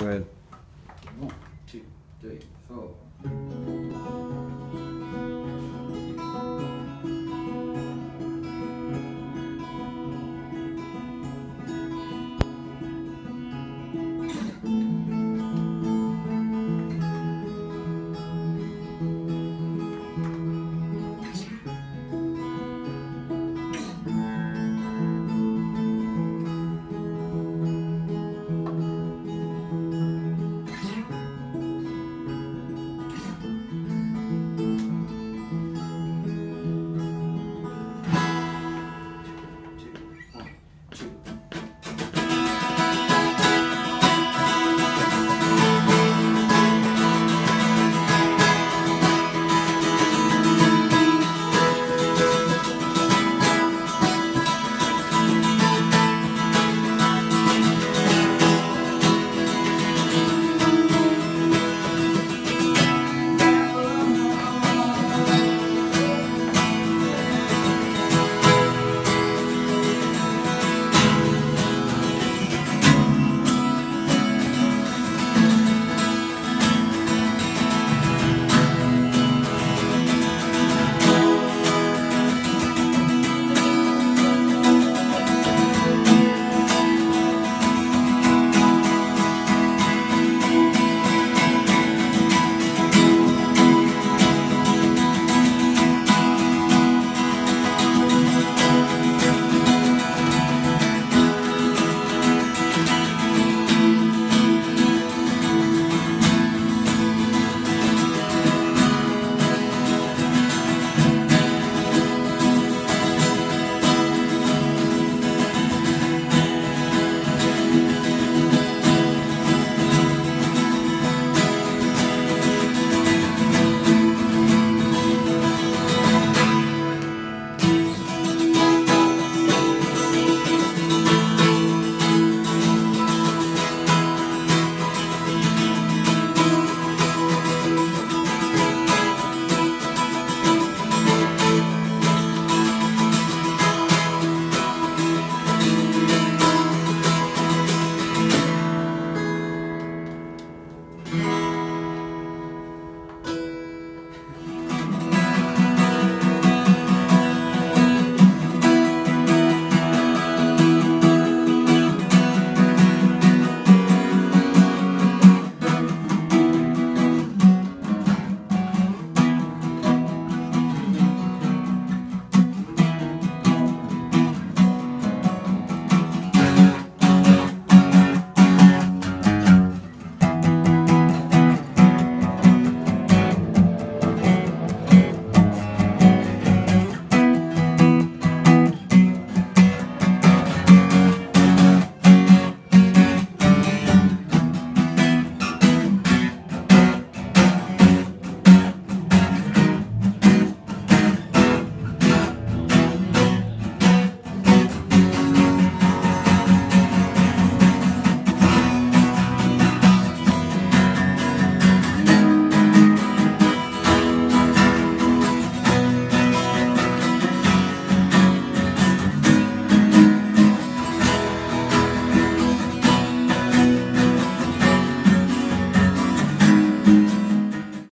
Go ahead. One, two, three.